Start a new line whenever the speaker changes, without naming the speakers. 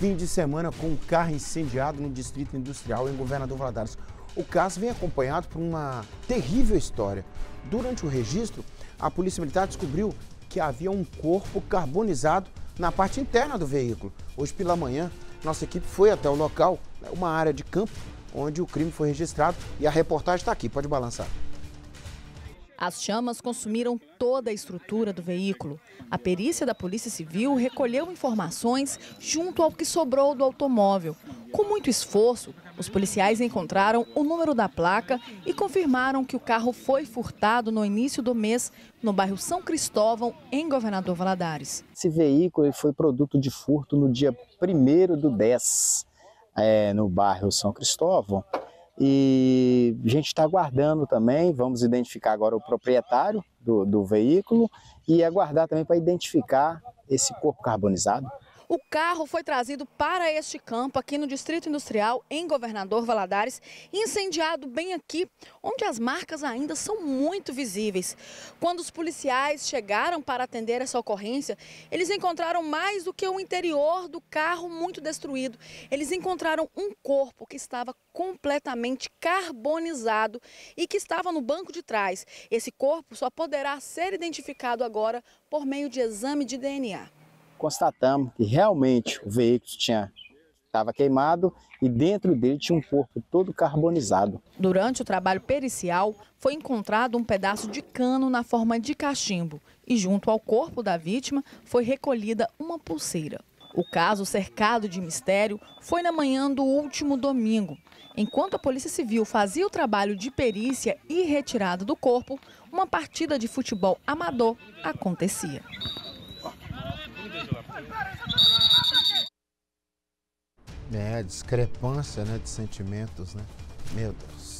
fim de semana com um carro incendiado no Distrito Industrial em Governador Valadares. O caso vem acompanhado por uma terrível história. Durante o registro, a Polícia Militar descobriu que havia um corpo carbonizado na parte interna do veículo. Hoje pela manhã, nossa equipe foi até o local, uma área de campo, onde o crime foi registrado e a reportagem está aqui, pode balançar.
As chamas consumiram toda a estrutura do veículo. A perícia da Polícia Civil recolheu informações junto ao que sobrou do automóvel. Com muito esforço, os policiais encontraram o número da placa e confirmaram que o carro foi furtado no início do mês no bairro São Cristóvão, em Governador Valadares.
Esse veículo foi produto de furto no dia 1 do 10, é, no bairro São Cristóvão. E a gente está aguardando também, vamos identificar agora o proprietário do, do veículo e aguardar também para identificar esse corpo carbonizado.
O carro foi trazido para este campo aqui no Distrito Industrial, em Governador Valadares, incendiado bem aqui, onde as marcas ainda são muito visíveis. Quando os policiais chegaram para atender essa ocorrência, eles encontraram mais do que o interior do carro muito destruído. Eles encontraram um corpo que estava completamente carbonizado e que estava no banco de trás. Esse corpo só poderá ser identificado agora por meio de exame de DNA
constatamos que realmente o veículo tinha estava queimado e dentro dele tinha um corpo todo carbonizado.
Durante o trabalho pericial, foi encontrado um pedaço de cano na forma de cachimbo e junto ao corpo da vítima foi recolhida uma pulseira. O caso, cercado de mistério, foi na manhã do último domingo. Enquanto a Polícia Civil fazia o trabalho de perícia e retirada do corpo, uma partida de futebol amador acontecia.
É, discrepância né, de sentimentos, né? Meu Deus.